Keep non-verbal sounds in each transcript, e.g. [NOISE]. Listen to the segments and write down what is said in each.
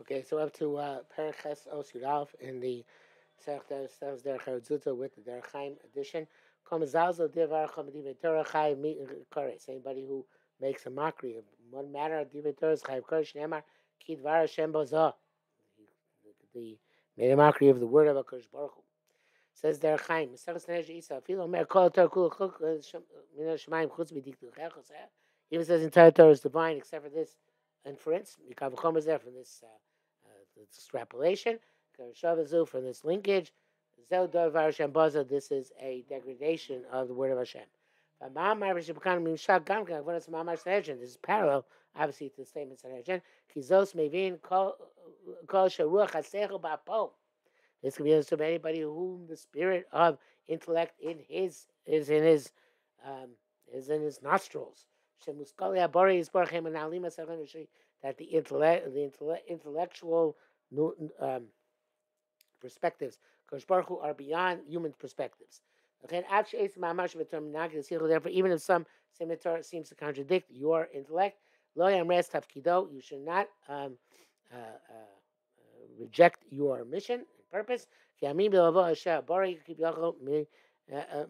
Okay, so up to uh, Periches Osudalf in the Sechtes Derech Eretz Zuta with the Derech Chaim edition. Anybody who makes a mockery of one matter of Divrei Torah is Chayiv Koresh Nemar Kidvar Hashem Bozah. The made a mockery of the word of Hakadosh Baruch Hu. Says Der Chaim, Mesechus Nerej Isa, Filo Mer Kol Torah Kul Chuk Min Shemaim Chutz B'Diktu Chechos. Even says entire Torah is divine except for this inference. Mikavachomer is there from this. Uh, extrapolation. From this linkage, this is a degradation of the word of Hashem. This is parallel, obviously, to the statement Sanhedrin. Kizos. This can be understood by anybody whom the spirit of intellect in his is in his um, is in his nostrils. That the intellect, the intellectual um, perspectives, Kosh Baruch Hu, are beyond human perspectives. Okay, therefore, even if some Semitar seems to contradict your intellect, you should not um, uh, uh, reject your mission and purpose. Uh, uh,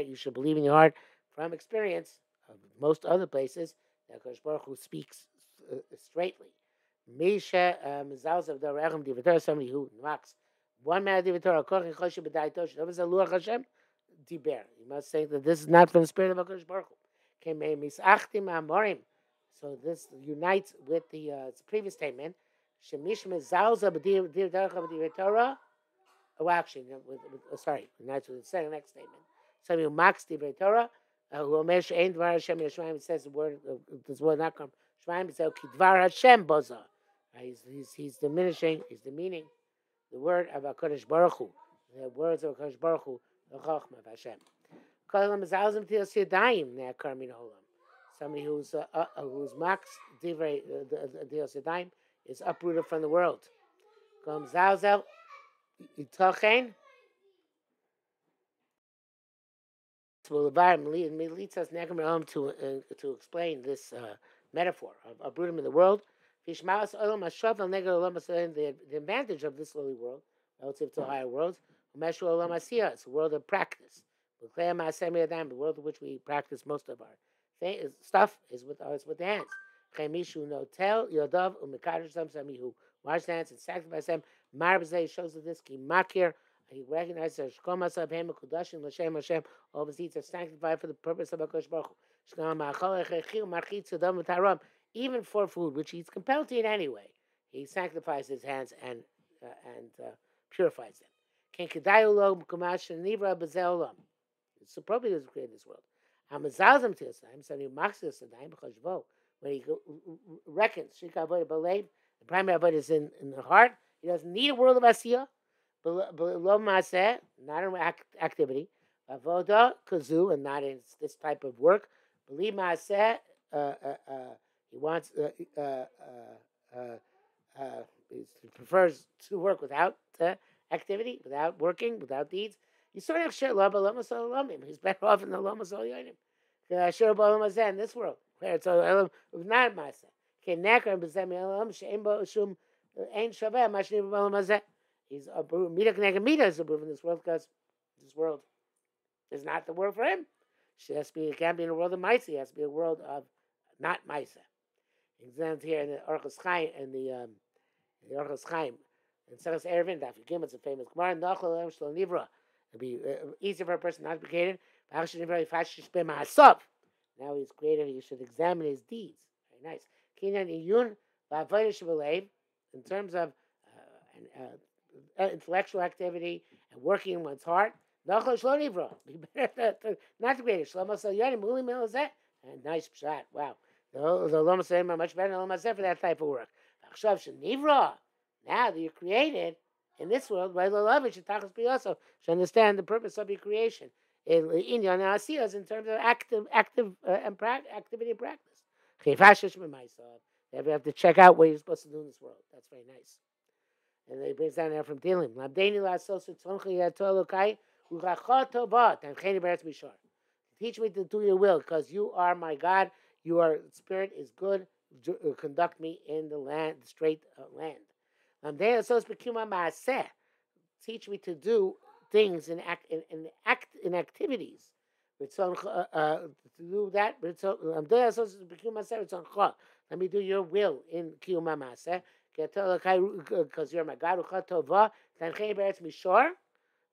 you should believe in your heart from experience of most other places that Kosh Baruch Hu speaks uh, straightly. Misha Mizalz of the Rechem Divatar, somebody who knocks one man Divatar, Kochen Choshe B'dai Tosh, that was a Luach Hashem, Diber. You must say that this is not from the spirit of HaKadosh Baruch Hu. Kemei Misachtim Amorim. So this unites with the uh, previous statement. Shemish Mizalz of Divatar, Oh, actually, with, with, oh, sorry, unites with the second next statement. Somebody who mocks Divrei Torah, uh, who Omer She'en Dvar Hashem Yeshmaim, says the word, uh, this word not come, Shemaim, says Kidvar Hashem Boza. He's, he's, he's diminishing, he's demeaning the word of HaKadosh Baruch Hu, the words of HaKadosh Baruch Hu, the Chachma of Hashem. Somebody who's uh, uh, who's max divrei dios yadayim is uprooted from the world. Kom zalzel itochen. To to to explain this uh, metaphor of uprooting in the world Oh, the, the advantage of this lowly world relative to higher worlds. It's a world of practice. The world in which we practice most of our stuff is with oh, us with the hands. Wash the hands and sacrifice them. Marbazay shows us this. Ki makir. He recognizes that Shkom Asab Hem Kudashim Lashem Hashem. All of his deeds are sanctified for the purpose of Hakadosh Baruch Hu even for food, which he's compelled to eat anyway. He sanctifies his hands and uh, and uh, purifies them. It's appropriate to create this world. Hamazazam to Saiim, Sunny Maxim Khajvo, when he reckons, the primary avoid is in, in the heart. He doesn't need a world of asiyah, not in activity. Avoda kazu, and not in this type of work. Believe maaseh, uh, uh, uh wants, uh, uh, uh, he prefers to work without activity, without working, without deeds. He's sort of shallow luminum. He's [LAUGHS] better off in the Lama Sol Yonim. In this world, where it's not Masa. He's a Mida Knega Mida is a in this world because this world is not the world for him. She has to be, it can't be in a world of Maisa. It has to be a world of not Maisa examined here in the Orchos Chaim and the um, the Orchos Chaim and Seres Erevin Daf Yigim. It's a famous Gemara. Nachol Elam Shlo Nivra. It'd be uh, easy for a person not to be created. Now he's created. He should examine his deeds. Very nice. Kinyan Iyun in terms of uh, uh, uh, intellectual activity and working in one's heart. Nachol Shlo Nivra. Be [LAUGHS] better not to be created. Shlomo Salyanim Muli Melazet. And nice shot. Wow. The, Lama are much better than Lama for that type of work. Now that you're created in this world, by the love, should also should understand the purpose of your creation. In Indian Asiyas, in terms of active, active uh, and pra- activity and practice. You have to check out what you're supposed to do in this world. That's very nice. And they brings down there from Dilim. Teach me to do your will, because you are my God. Your spirit is good, uh, conduct me in the land, the straight uh, land. Um, teach me to do things in act in, in act in activities. Uh, uh, to do that, let me do your will in Kiyuma Maseh. Because you're my God,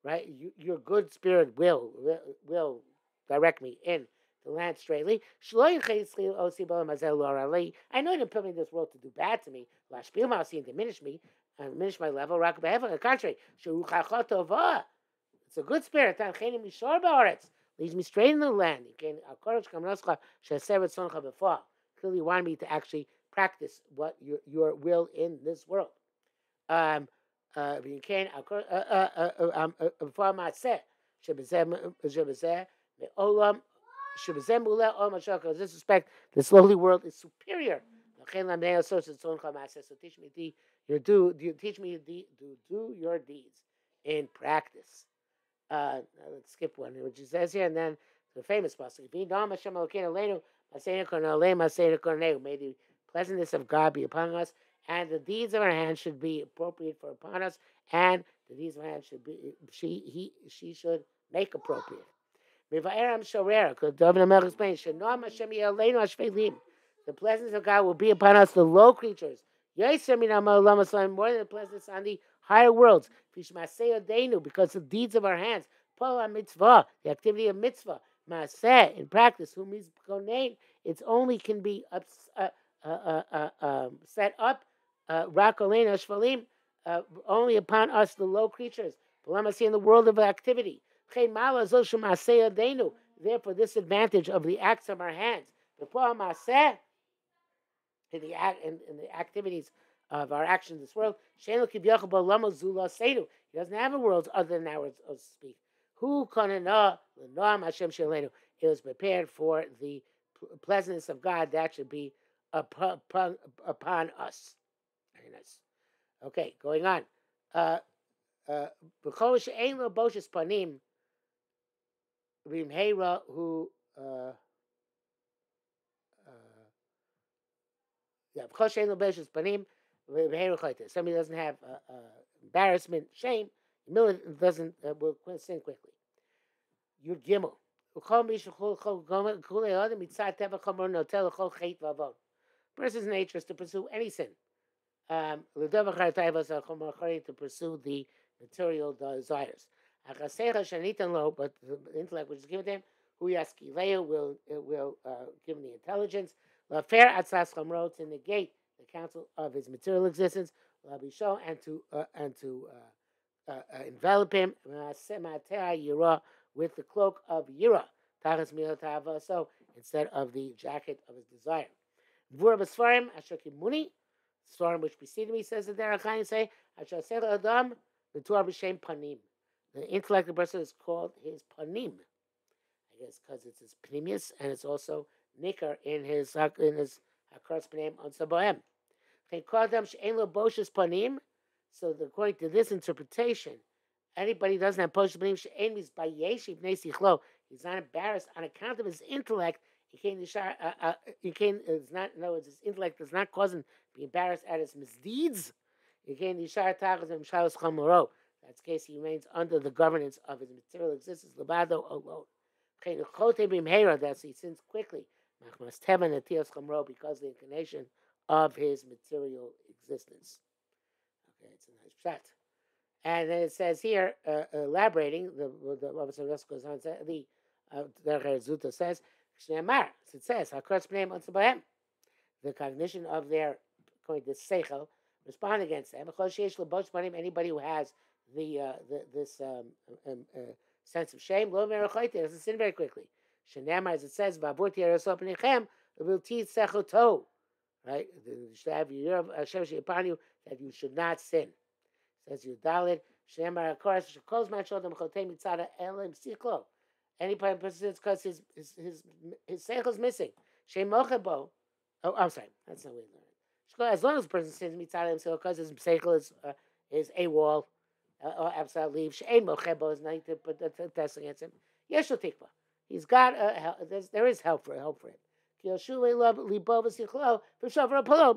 right? Your good spirit will will direct me in land straightly. I know you didn't put me in this world to do bad to me. and diminish me and diminish my level. On the contrary, it's a good spirit. Leads me straight in the land. Clearly, you want me to actually practice what your, your will in this world. Um, uh, this respect, this lowly world is superior. So teach me the, your do, do teach me the, do, do your deeds in practice. Uh, let's skip one, which it says here, and then the famous passage. May the pleasantness of God be upon us, and the deeds of our hands should be appropriate for upon us, and the deeds of our hands should be she he she should make appropriate. Because The pleasantness of God will be upon us, the low creatures. More than the pleasantness on the higher worlds. Because the deeds of our hands. mitzvah, the activity of mitzvah. In practice, it only can be up, uh, uh, uh, uh um, set up, uh, rakolena uh, only upon us, the low creatures. in the world of activity. Therefore, this advantage of the acts of our hands, the in the act in, in the activities of our actions in this world, he doesn't have a world other than ours, to speak. Who It was prepared for the pleasantness of God that should be upon, upon us. Very nice. Okay, going on. Uh, uh, Rimhera, who uh, uh, somebody doesn't have uh, uh, embarrassment, shame, humility doesn't uh, will sin quickly. Yud Gimel. Person's nature is to pursue any sin. Um, to pursue the material desires. But the intellect which is given to him, who yaskileo will will uh, give him the intelligence. Fair atzas chamro to negate the counsel of his material existence. Shown and to uh, and to uh, uh, uh envelop him with the cloak of yira. So instead of the jacket of his desire. Vur b'sfarim asher muni. Svarim which preceded me says the Derech say asher adam v'tuar b'shem panim. The intellectual person is called his panim. I guess because it's his pnimius and it's also nikar in his in his hakaras panim on sabohem. They call them she'en boshes panim. So according to this interpretation, anybody doesn't have poshes panim she'en means by yeshiv nesichlo. He's not embarrassed on account of his intellect. He can't. Uh, uh, he can't. It's not. In other words, his intellect does not cause him to be embarrassed at his misdeeds. He can't. Yishar tachas and shalos chamoro. That's case he remains under the governance of his material existence, Labado alone. That he sins quickly, because the inclination of his material existence. Okay, it's a nice shot. And then it says here, uh, elaborating, the the Rabbi goes on, the uh, Zuta says, it says, the cognition of their, according to Seichel, respond against them. Anybody who has the, uh, the this um, um, uh, sense of shame. Lo doesn't sin very quickly. Shenamar, as it says, "Vavur tiyarasop nechem teach sechoto." Right, you should Hashem upon you that you should not sin. Says you Dalit. Shenamar, of course, shekos man shodam chotei mitzada elim siklo. Any person sins because his his his his is missing. Shem mochebo. Oh, I'm sorry, that's not weird. As long as the person sins mitzada himself because his seichel is uh, is a wall or absolutely she'ein mochebo is not to put the test against him. Yeshul tikva. He's got uh, a, there is help for help for him.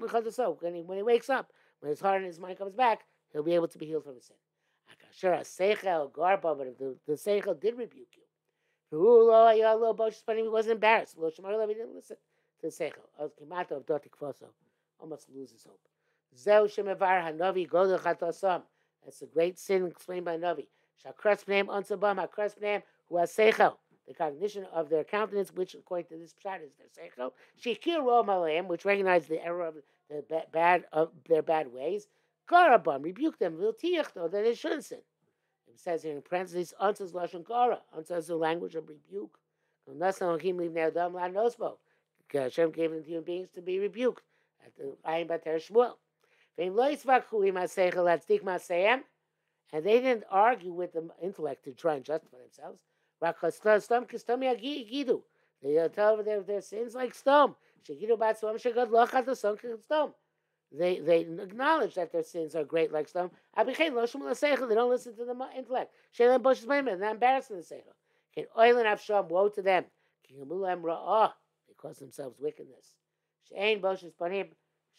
because of so. When he, wakes up, when his heart and his mind comes back, he'll be able to be healed from his sin. Sure, seichel garba, but the, the seichel did rebuke you, he wasn't embarrassed. He didn't listen to the seichel. Oh, Foso, almost loses hope. That's a great sin explained by Navi. Shakras name unsabam hakras name who has seichel the cognition of their countenance, which according to this pshat is their seichel. Shekir malayim, which recognize the error of the bad of their bad ways. Garabam, rebuke them. Viltiach though that they shouldn't sin. It says here in parentheses, answers lashon kara. Answers the language of rebuke. Hashem gave them to human beings to be rebuked at the Ayin Bater Shmuel. And they didn't argue with the intellect to try and justify themselves. They uh, tell their, their sins like stone. They they acknowledge that their sins are great like stone. They don't listen to the intellect. They're embarrassing the seichel. Woe to them. They cause themselves wickedness. Shein boshes panim.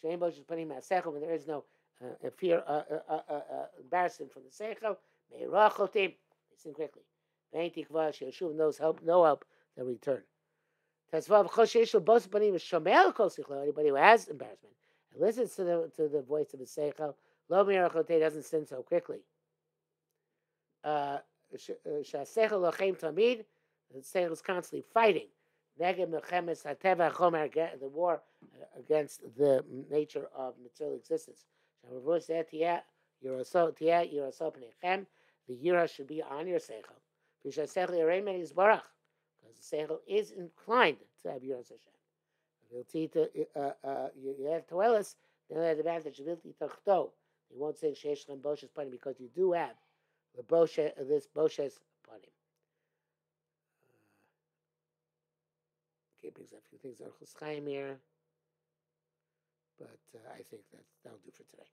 Shein boshes panim When there is no uh, fear, uh, uh, uh, uh, embarrassment from the seichel. May rachotim. Listen quickly. Vein tikva sheyeshuv knows help, no help, they'll return. Anybody who has embarrassment and listens to the to the voice of the seichel, lo mirachote doesn't sin so quickly. Uh, shaseichel lochem tamid, the seichel is constantly fighting. The war against the nature of material existence. The yira should be on your seichel. Because the seichel is inclined to have Yiras Hashem. Uh, uh, you have Toelis, then the advantage Vilti Tachto. You won't say Sheish Boshes Panim because you do have the Boshe, this Boshes Panim. Okay, brings up a few things. Orchos Chaim here. But uh, I think that that'll do for today.